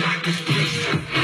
like a spaceship.